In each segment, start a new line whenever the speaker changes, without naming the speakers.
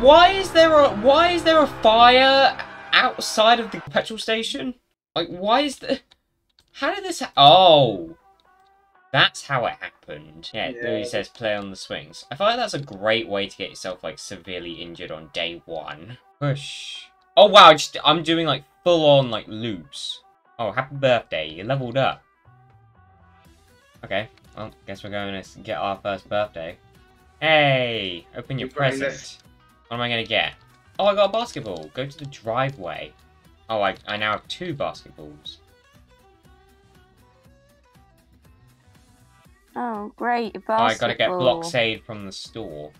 Why is there a why is there a fire outside of the petrol station? Like why is the How did this Oh. That's how it happened. Yeah, it
Yeah.
says play on the swings. I feel like that's a great way to get yourself like severely injured on day one. Push. Oh wow, just I'm doing like full on like loops. Oh, happy birthday, you leveled up. Okay, well, guess we're going to get our first birthday. Hey, open your present. What am I gonna get? Oh, I got a basketball. Go to the driveway. Oh, I, I now have two basketballs.
Oh, great. a
Oh, I gotta get
basketball.
blockade from the store.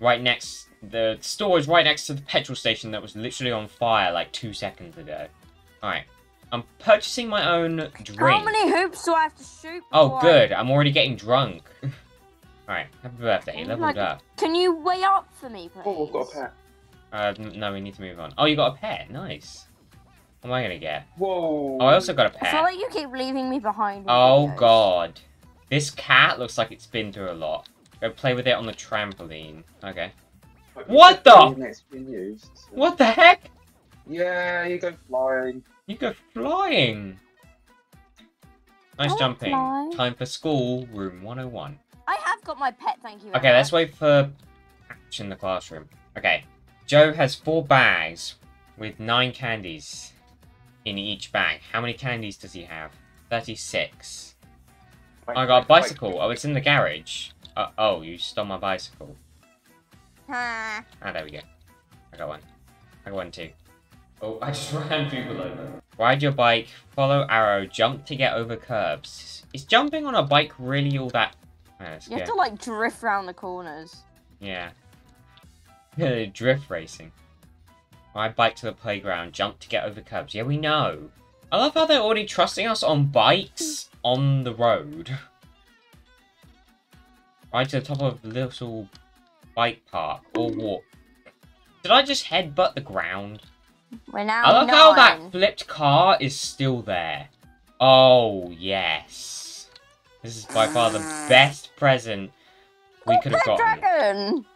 Right next, the store is right next to the petrol station that was literally on fire like two seconds ago. Alright, I'm purchasing my own drink.
How many hoops do I have to shoot?
Oh, good. I'm already getting drunk. Alright, happy birthday.
I'm
Leveled
like-
up.
Can you weigh up for me, please?
Oh, I've got a pet.
Uh, no, we need to move on. Oh, you got a pet. Nice. What am I gonna get?
Whoa.
Oh, I also got a pet.
feel like you keep leaving me behind.
Oh
videos.
god. This cat looks like it's been through a lot. Go play with it on the trampoline. Okay. What the-
even It's been used. so-
What the heck?
Yeah, you go flying.
You go flying. Nice
I
jumping.
fly.
Time for school, room 101.
I have got my pet, thank you.
Okay, let's wait for Ash in the classroom. Okay. Joe has four bags with nine candies in each bag. How many candies does he have? 36. I got a bicycle. Oh, it's in the garage. Uh, oh, you stole my bicycle. Ah, there we go. I got one. I got one too. Oh, I just ran people over. Ride your bike, follow arrow, jump to get over curbs. Is jumping on a bike really all that... Ah, let's
You have to like drift round the corners.
Yeah. Drift racing. Ride bike to the playground, jump to get over curbs. Yeah, we know. I love how they're already trusting us on bikes on the road. Ride to the top of the little bike park or walk. Did I just headbutt the ground?
We're now
I love
nine.
how that flipped car is still there. Oh, yes. This is by far the best present we oh, could have
Pet
gotten.
dragon.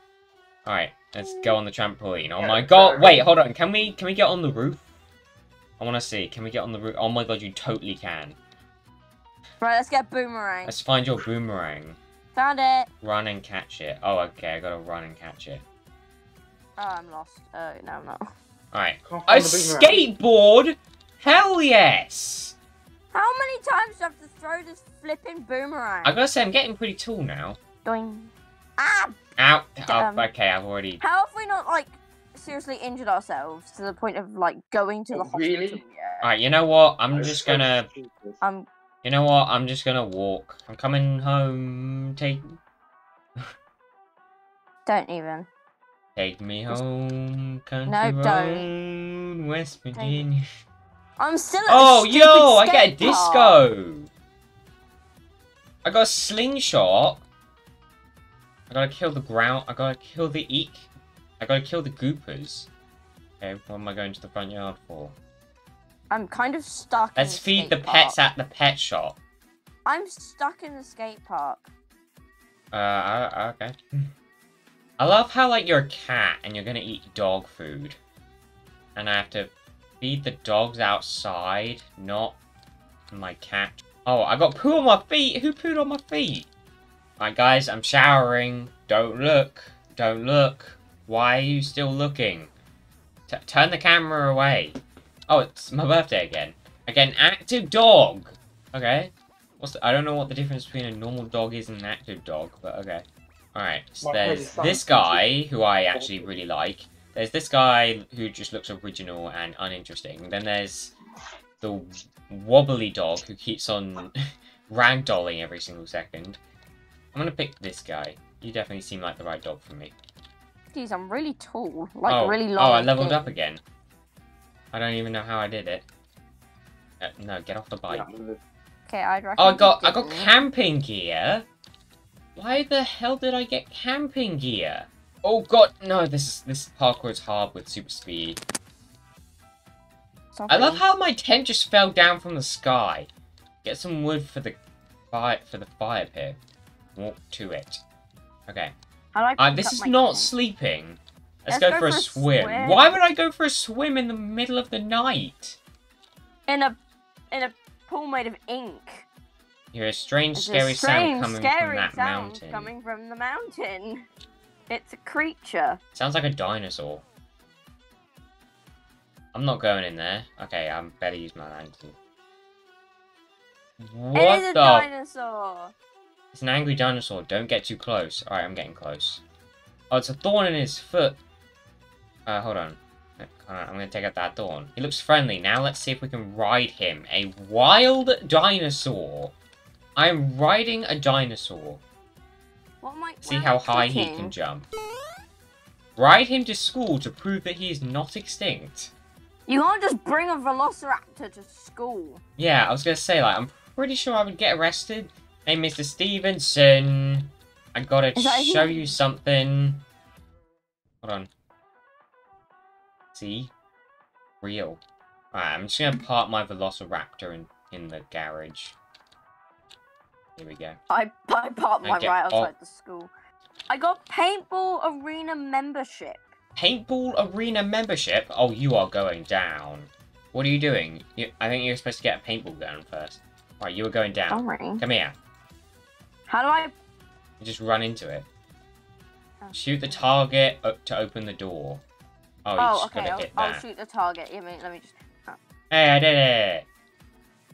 Alright, let's go on the trampoline. Oh my god,
uh,
wait, hold on. Can we can we get on the roof? I wanna see. Can we get on the roof? Oh my god, you totally can.
Right, let's get boomerang.
Let's find your boomerang.
Found it.
Run and catch it. Oh, okay, I gotta run and catch it.
Oh, I'm lost. Oh, no, I'm not.
Alright.
Can't
A
find the boomerang.
skateboard? Hell yes!
How many times I have to throw this flipping boomerang?
I gotta say, I'm getting pretty tall now.
Doing. Ah!
Ow.
Damn.
Oh, okay, I've already...
How have we not, like, seriously injured ourselves to the point of, like, going to the
Oh,
hospital
really?
yet?
Alright, you know what? I'm
That's
just gonna...
stupid.
Um,
You know what? I'm just gonna walk. I'm coming home. Take...
don't even.
Take me home, country
No,
road,
don't.
West Virginia.
I'm still at
Oh, yo, I get a
park.
disco. I got a slingshot. I gotta kill the ground. I gotta kill the eek. I gotta kill the goopers. Okay, what am I going to the front yard for?
I'm kind of stuck.
Let's
in the
feed the pets
park.
at the pet shop.
I'm stuck in the skate park.
Uh, I- okay. I love how, like, you're a cat and you're gonna eat dog food. And I have to feed the dogs outside, not my cat. Oh, I got poo on my feet! Who pooed on my feet? Alright, guys, I'm showering. Don't look. Don't look. Why are you still looking? T turn the camera away. Oh, it's my birthday again. Again, active dog! Okay. What's the, I don't know what the difference between a normal dog is and an active dog, but okay. Alright, so there's this guy, who I actually really like. There's this guy who just looks original and uninteresting. Then there's the wobbly dog who keeps on ragdolling every single second. I'm gonna pick this guy. You definitely seem like the right dog for me.
Jeez, I'm really tall. Like,
oh,
really long.
Oh, I leveled
thin.
up again. I don't even know how I did it. Uh, no, get off the bike.
Okay, I'd recommend
Oh, I got I got camping gear. Why the hell did I get camping gear? Oh god, no! This is this parkour is hard with super speed. I love how my tent just fell down from the sky. Get some wood for the fire for the fire pit. Walk to it. Okay. Uh, this is not
tent.
sleeping. Let's,
Let's
go,
go
for a
for a
swim.
swim.
Why would I go for a swim in the middle of the night?
In a in a pool made of ink.
You hear a strange, scary
a strange,
sound coming from that mountain.
coming from the mountain. It's a creature.
Sounds like a dinosaur. I'm not going in there. Okay, I'm better use my lantern. What
it is
the?
a dinosaur.
It's an angry dinosaur. Don't get too close. Alright, I'm getting close. Oh, it's a thorn in his foot. Uh, hold on. Hold on, I'm gonna take out that thorn. He looks friendly. Now let's see if we can ride him. A wild dinosaur. I'm riding a dinosaur.
What am I?
See how high he can jump. Ride him to school to prove that he is not extinct.
You can't just bring a velociraptor to school.
Yeah, I was gonna say, like, I'm pretty sure I would get arrested. Hey, Mr. Stevenson, I gotta show you something. Hold on. See? Real. Alright, I'm just gonna park my Velociraptor in, in the garage. Here we go.
I I parked my
Okay,
right
oh.
outside the school. I got paintball arena membership.
Paintball Arena membership? Oh, you are going down. What are you doing? You, I think you're supposed to get a paintball gun first. Right, you were going down.
Sorry.
Come here.
How do I?
You just run into it.
Oh.
Shoot the target up to open the door. Oh,
Oh, okay. I'll, I'll shoot the target. Yeah, let me just. Oh.
Hey, I did it!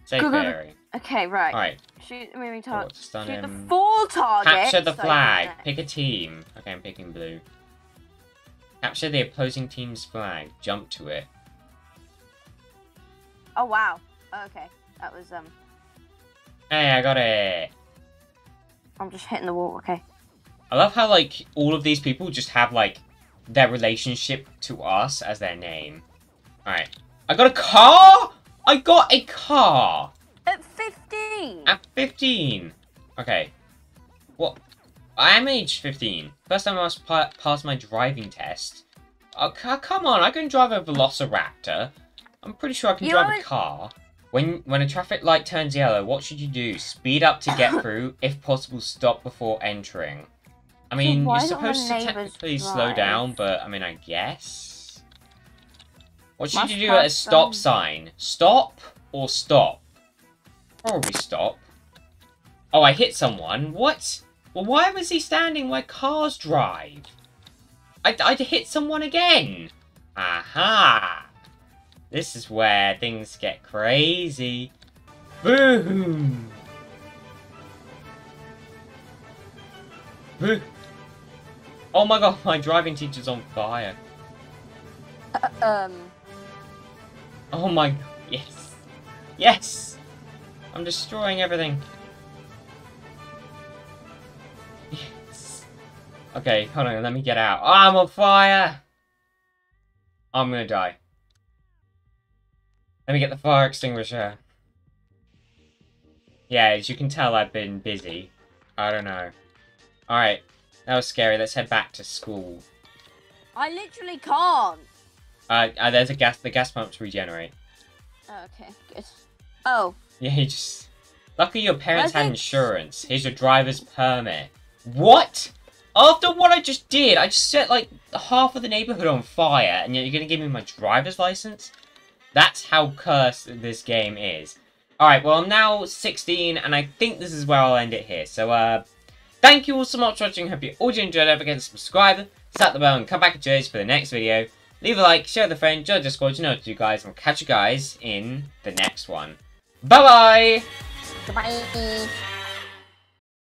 Safe fairy.
Okay, right.
Alright,
Shoot the moving target.
done
Shoot the full target.
Capture the
so
flag. Pick a team. Okay, I'm picking blue. Capture the opposing team's flag. Jump to it.
Oh wow. Okay, that was um.
Hey, I got it!
I'm just hitting the wall. Okay.
I love how, like, all of these people just have, like, their relationship to us as their name. Alright. I got a car? I got a car!
At 15.
At 15! Okay. What? I am age 15. First time I must pa pass my driving test. Oh, come on, I can drive a Velociraptor. I'm pretty sure I can
You
drive a car. When when a traffic light turns yellow, what should you do? Speed up to get through. If possible, stop before entering. I mean,
why
you're supposed to technically slow down, but I mean, I guess. What should
Must
you do at a stop
them.
sign? Stop or stop? Probably stop. Oh, I hit someone. What? Well, why was he standing where cars drive? I, I hit someone again. Aha! This is where things get crazy. Boom! Boo! Oh my god, my driving teacher's on fire.
um.
Oh my... Yes! Yes! I'm destroying everything. Yes. Okay, hold on, let me get out. Oh, I'm on fire! I'm gonna die. Let me get the fire extinguisher. Yeah, as you can tell, I've been busy. I don't know. Alright, that was scary. Let's head back to school.
I literally can't.
Uh, uh there's a gas. The gas pumps regenerate.
Oh, okay, good. Oh,
Yeah, you just. Lucky your parents had insurance. Here's your driver's permit. What? After what I just did, I just set like half of the neighborhood on fire, and you're gonna give me my driver's license? That's how cursed this game is. Alright, well, I'm now 16, and I think this is where I'll end it here. So, uh, thank you all so much for watching. Hope you all enjoyed. Don't forget to subscribe, slap the bell, and come back and join us for the next video. Leave a like, share with a friend, join the Discord, you know what to do, guys, and we'll catch you guys in the next one. Bye-bye!
goodbye.